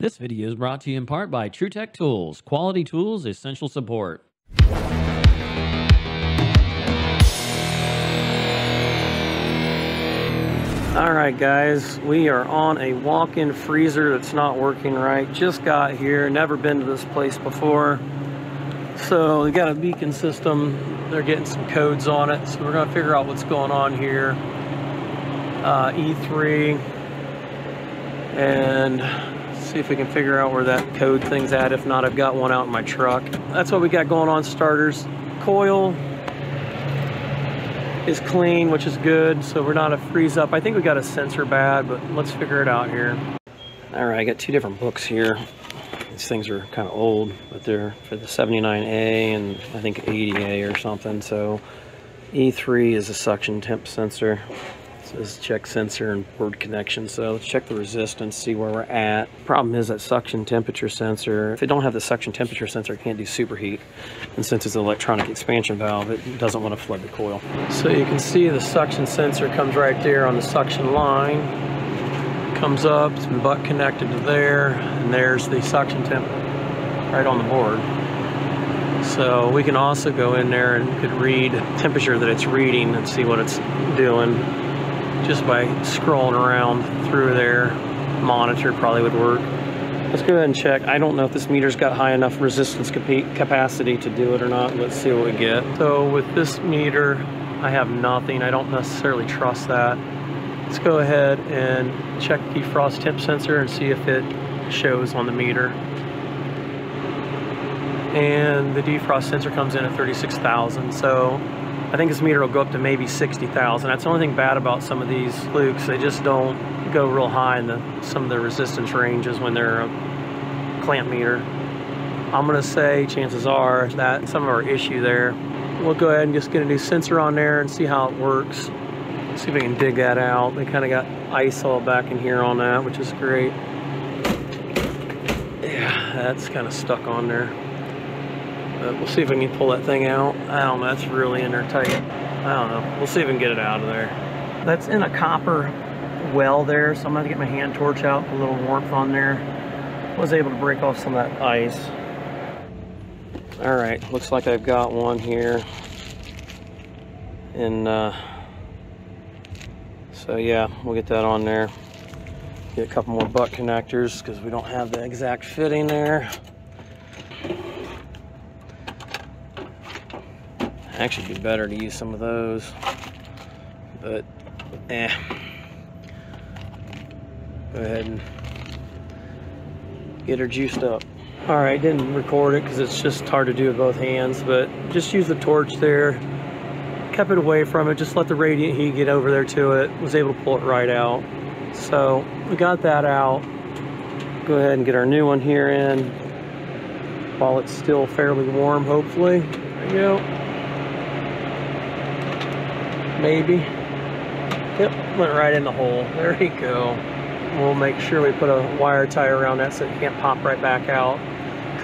This video is brought to you in part by TruTech Tools, quality tools, essential support. All right, guys, we are on a walk-in freezer that's not working right. Just got here, never been to this place before. So we got a beacon system. They're getting some codes on it. So we're gonna figure out what's going on here. Uh, E3 and see if we can figure out where that code thing's at. If not, I've got one out in my truck. That's what we got going on starters. Coil is clean, which is good. So we're not a freeze up. I think we got a sensor bad, but let's figure it out here. All right, I got two different books here. These things are kind of old, but they're for the 79A and I think 80A or something. So E3 is a suction temp sensor. Says check sensor and board connection. So let's check the resistance, see where we're at. Problem is that suction temperature sensor, if it don't have the suction temperature sensor, it can't do superheat. And since it's an electronic expansion valve, it doesn't want to flood the coil. So you can see the suction sensor comes right there on the suction line. Comes up, it's been butt connected to there, and there's the suction temp right on the board. So we can also go in there and could read temperature that it's reading and see what it's doing just by scrolling around through there. Monitor probably would work. Let's go ahead and check. I don't know if this meter's got high enough resistance capacity to do it or not. Let's see what we get. So with this meter, I have nothing. I don't necessarily trust that. Let's go ahead and check the defrost temp sensor and see if it shows on the meter. And the defrost sensor comes in at 36,000. So I think this meter will go up to maybe 60,000. That's the only thing bad about some of these Flukes. They just don't go real high in the, some of the resistance ranges when they're a clamp meter. I'm gonna say chances are that some of our issue there. We'll go ahead and just get a new sensor on there and see how it works. See if we can dig that out. They kind of got ice all back in here on that, which is great. Yeah, that's kind of stuck on there. But we'll see if we can pull that thing out. I don't know, that's really in there tight. I don't know. We'll see if we can get it out of there. That's in a copper well there, so I'm gonna get my hand torch out, a little warmth on there. Was able to break off some of that ice. All right, looks like I've got one here. And uh, so yeah, we'll get that on there. Get a couple more butt connectors because we don't have the exact fitting there. Actually, be better to use some of those, but eh. Go ahead and get her juiced up. All right, didn't record it because it's just hard to do with both hands, but just use the torch there. Kept it away from it, just let the radiant heat get over there to it. Was able to pull it right out. So we got that out. Go ahead and get our new one here in while it's still fairly warm, hopefully. There you go maybe. Yep, went right in the hole. There we go. We'll make sure we put a wire tie around that so it can't pop right back out.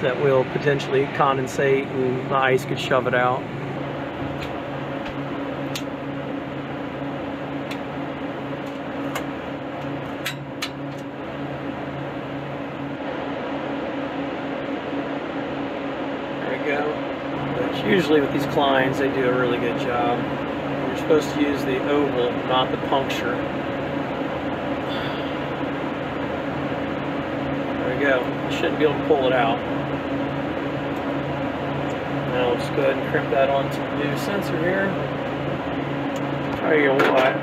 That will potentially condensate and the ice could shove it out. There you go. But usually with these Kleins, they do a really good job supposed to use the oval, not the puncture. There we go. Shouldn't be able to pull it out. Now let's go ahead and crimp that onto the new sensor here. Tell you what,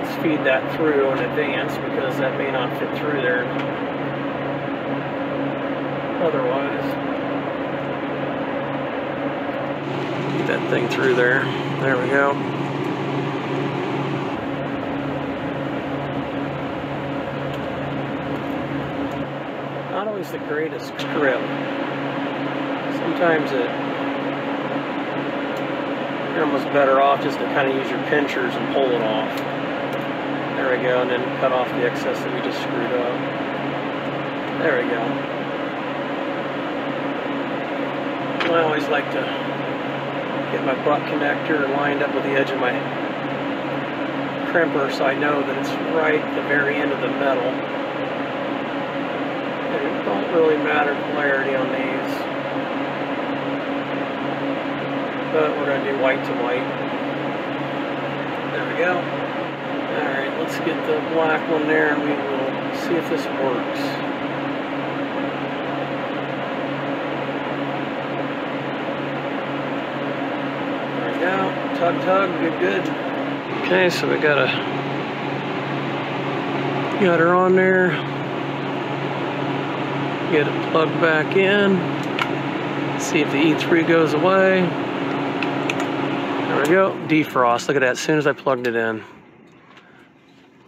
let's feed that through in advance because that may not fit through there otherwise. That thing through there. There we go. Not always the greatest grip. Sometimes it you're almost better off just to kind of use your pinchers and pull it off. There we go, and then cut off the excess that we just screwed up. There we go. I always like to get my butt connector lined up with the edge of my crimper so I know that it's right at the very end of the metal. And it don't really matter clarity on these. But we're going to do white to white. There we go. Alright, let's get the black one there and we will see if this works. There we Tug good good. Okay, so we got a got her on there. Get it plugged back in. See if the E3 goes away. There we go. Defrost. Look at that. As soon as I plugged it in.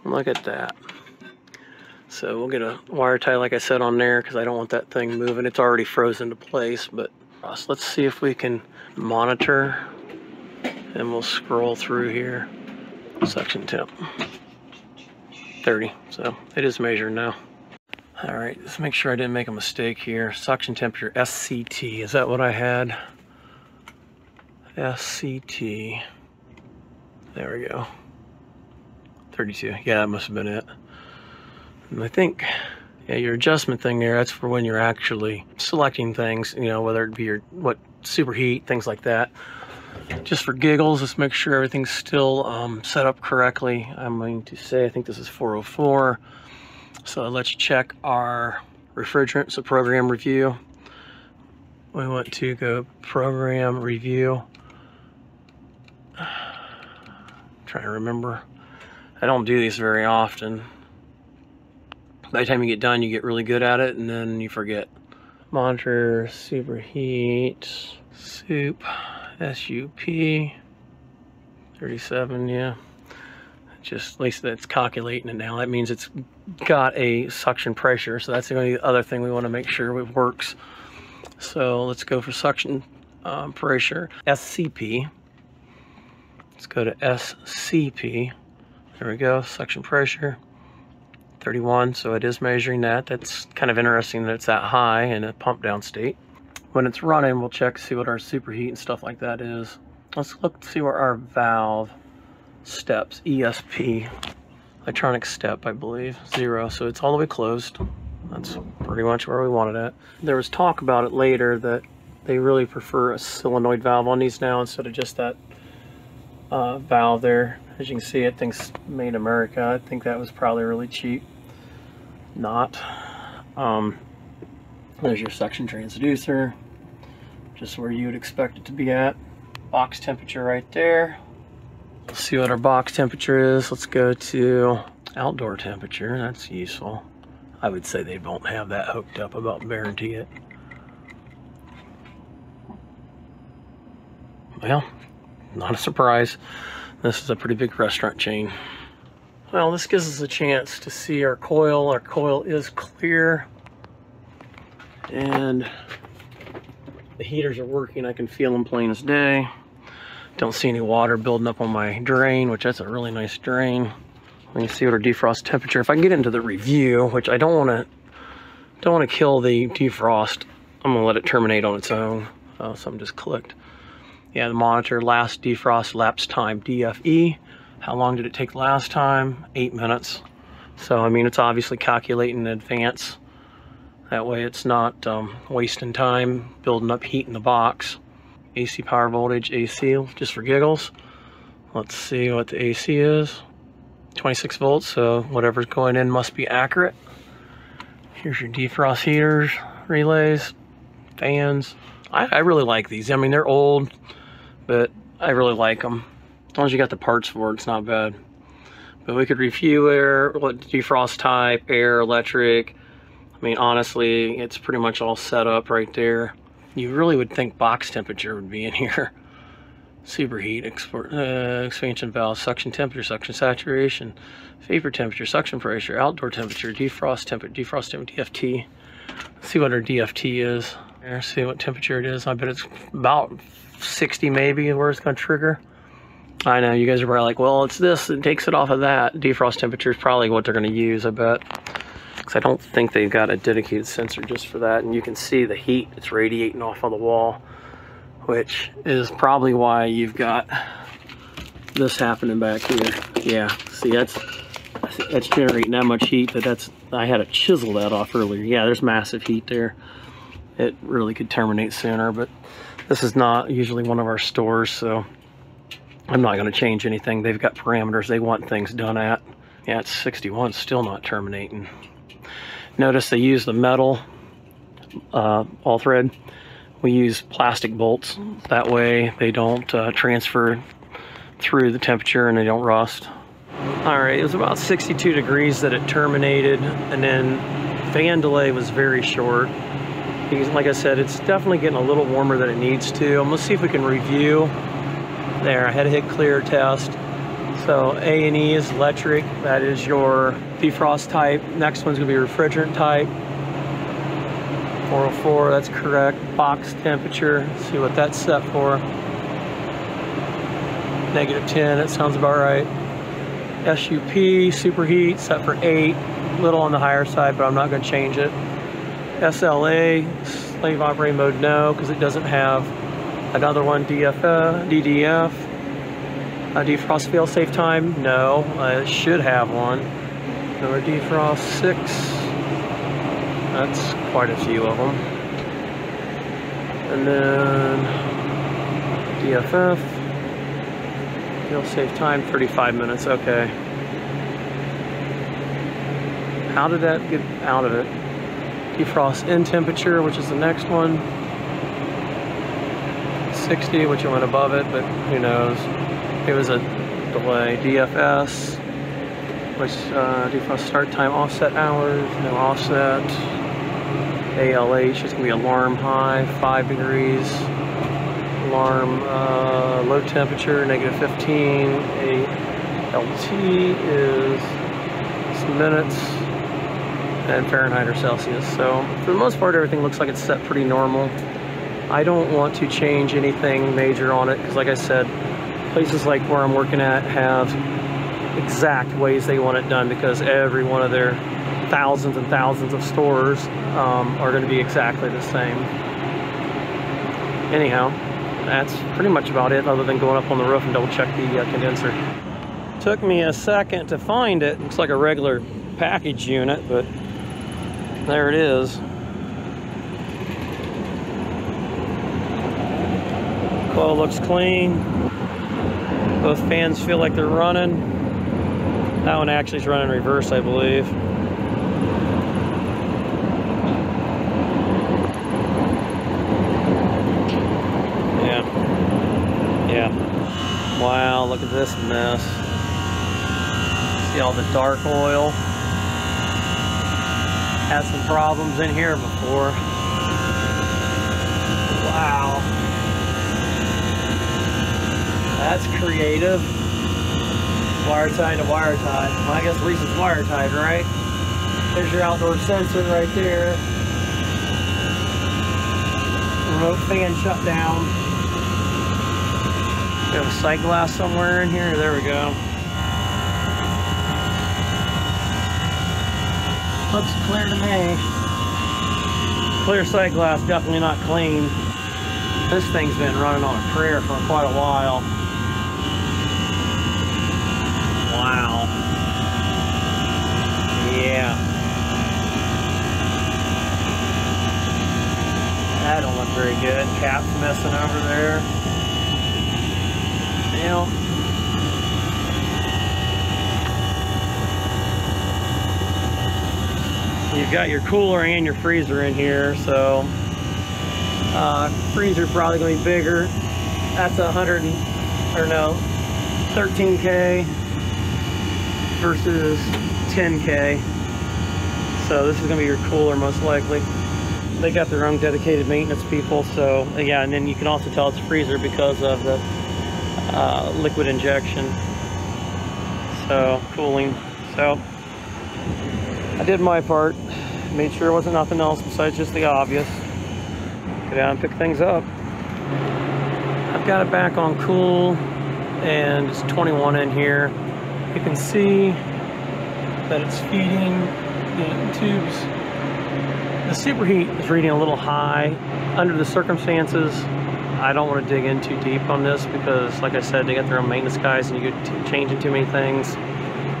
Look at that. So we'll get a wire tie, like I said, on there because I don't want that thing moving. It's already frozen to place, but uh, let's see if we can monitor and we'll scroll through here. Suction temp. 30, so it is measured now. All right, let's make sure I didn't make a mistake here. Suction temperature, SCT, is that what I had? SCT, there we go. 32, yeah, that must have been it. And I think, yeah, your adjustment thing there, that's for when you're actually selecting things, you know, whether it be your, what, superheat, things like that just for giggles, let's make sure everything's still um, set up correctly. I'm going to say, I think this is 404. So let's check our refrigerant, so program review. We want to go program review. trying to remember. I don't do these very often. By the time you get done, you get really good at it, and then you forget. Monitor, superheat, soup. SUP 37, yeah. Just at least that's calculating it now. That means it's got a suction pressure. So that's the only other thing we want to make sure it works. So let's go for suction um, pressure. SCP. Let's go to SCP. There we go, suction pressure. 31, so it is measuring that. That's kind of interesting that it's that high in a pump down state when it's running, we'll check see what our superheat and stuff like that is. Let's look see where our valve steps, ESP, electronic step, I believe, zero. So it's all the way closed. That's pretty much where we wanted it. There was talk about it later that they really prefer a solenoid valve on these now instead of just that uh, valve there. As you can see, it thinks made America. I think that was probably really cheap. Not. Um, there's your suction transducer, just where you would expect it to be at. Box temperature right there. Let's see what our box temperature is. Let's go to outdoor temperature. That's useful. I would say they don't have that hooked up, about guarantee it. Well, not a surprise. This is a pretty big restaurant chain. Well, this gives us a chance to see our coil. Our coil is clear and the heaters are working. I can feel them plain as day. Don't see any water building up on my drain, which that's a really nice drain. Let me see what our defrost temperature. If I get into the review, which I don't want to, don't want to kill the defrost. I'm gonna let it terminate on its own. Oh, something just clicked. Yeah, the monitor last defrost lapse time DFE. How long did it take last time? Eight minutes. So I mean, it's obviously calculating in advance that way it's not um, wasting time building up heat in the box. AC power voltage, AC, just for giggles. Let's see what the AC is. 26 volts, so whatever's going in must be accurate. Here's your defrost heaters, relays, fans. I, I really like these. I mean, they're old, but I really like them. As long as you got the parts for it, it's not bad. But we could review air, what defrost type, air, electric, I mean, honestly, it's pretty much all set up right there. You really would think box temperature would be in here. Superheat, export, uh, expansion valve, suction temperature, suction saturation, vapor temperature, suction pressure, outdoor temperature, defrost temperature, defrost temperature, DFT. Let's see what our DFT is. There, see what temperature it is. I bet it's about 60 maybe where it's going to trigger. I know, you guys are probably like, well, it's this, it takes it off of that. Defrost temperature is probably what they're going to use, I bet because I don't think they've got a dedicated sensor just for that. And you can see the heat it's radiating off of the wall, which is probably why you've got this happening back here. Yeah, see that's that's generating that much heat that that's I had to chisel that off earlier. Yeah, there's massive heat there. It really could terminate sooner, but this is not usually one of our stores, so I'm not going to change anything. They've got parameters they want things done at. Yeah, it's 61, still not terminating. Notice they use the metal uh, all thread. We use plastic bolts. That way they don't uh, transfer through the temperature and they don't rust. All right, it was about 62 degrees that it terminated and then fan delay was very short. Because like I said, it's definitely getting a little warmer than it needs to. I'm gonna see if we can review. There, I had to hit clear test. So A&E is electric, that is your defrost type. Next one's gonna be refrigerant type. 404, that's correct. Box temperature, Let's see what that's set for. Negative 10, that sounds about right. SUP, superheat, set for 8. Little on the higher side, but I'm not to change it. SLA, slave operating mode, no, because it doesn't have another one, DF, DDF. A defrost fail safe time, no. I should have one. Number defrost 6. That's quite a few of them. And then DFF. Fail safe time, 35 minutes, okay. How did that get out of it? Defrost in temperature, which is the next one. 60, which went above it, but who knows. It was a delay. DFS, which uh, defrost start time offset hours, no offset. ALH is going to be alarm high, 5 degrees alarm uh, low temperature, negative 15. A LT is minutes and Fahrenheit or Celsius. So for the most part, everything looks like it's set pretty normal. I don't want to change anything major on it because like I said, places like where I'm working at have exact ways they want it done because every one of their thousands and thousands of stores um, are going to be exactly the same. Anyhow, that's pretty much about it other than going up on the roof and double check the uh, condenser. Took me a second to find it. Looks like a regular package unit, but there it is. Coil looks clean. Both fans feel like they're running. That one actually is running reverse, I believe. Yeah. Yeah. Wow, look at this mess. See all the dark oil. Had some problems in here before. Wow. That's creative. Wire tie to wire tie. Well, I guess least wire tied, right? There's your outdoor sensor right there. Remote fan shut down. Have a sight glass somewhere in here. There we go. Looks clear to me. Clear sight glass, definitely not clean. This thing's been running on a prayer for quite a while. Wow. Yeah. That don't look very good. Cap's missing over there now. You've got your cooler and your freezer in here, so uh, freezer probably to be bigger. That's a hundred or no, 13k versus 10k. So this is going to be your cooler most likely. They got their own dedicated maintenance people, so yeah, and then you can also tell it's freezer because of the uh, liquid injection. So cooling. So I did my part. Made sure it wasn't nothing else besides just the obvious. Go down and pick things up. I've got it back on cool and it's 21 in here. You can see that it's feeding the tubes. The superheat is reading a little high. Under the circumstances, I don't want to dig in too deep on this because, like I said, they got their own maintenance guys and you get changing too many things.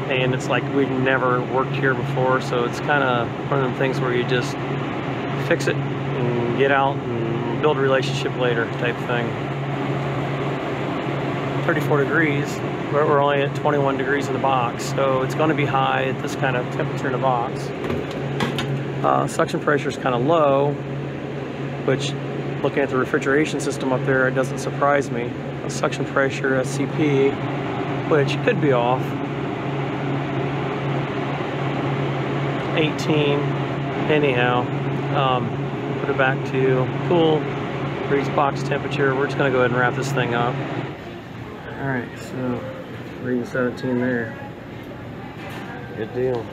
and it's like we've never worked here before, so it's kind of one of the things where you just fix it and get out and build a relationship later type thing. 34 degrees, we're only at 21 degrees in the box, so it's going to be high at this kind of temperature in the box. Uh, suction pressure is kind of low, which looking at the refrigeration system up there, it doesn't surprise me. A suction pressure, SCP, which could be off. 18, anyhow. Um, put it back to cool, freeze box temperature. We're just gonna go ahead and wrap this thing up. All right, so reading 17 there. Good deal.